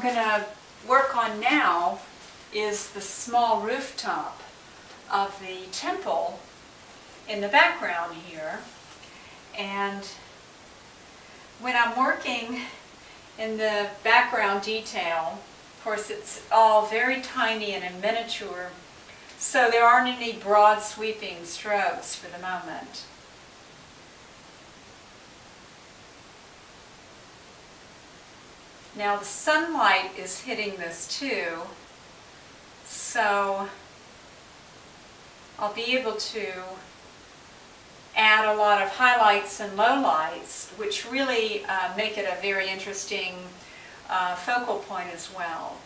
going to work on now is the small rooftop of the temple in the background here. And when I'm working in the background detail, of course it's all very tiny and in miniature, so there aren't any broad sweeping strokes for the moment. Now the sunlight is hitting this too, so I'll be able to add a lot of highlights and lowlights, which really uh, make it a very interesting uh, focal point as well.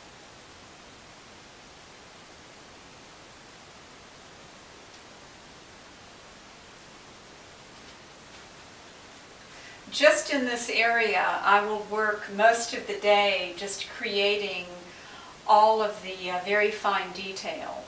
Just in this area, I will work most of the day just creating all of the uh, very fine detail.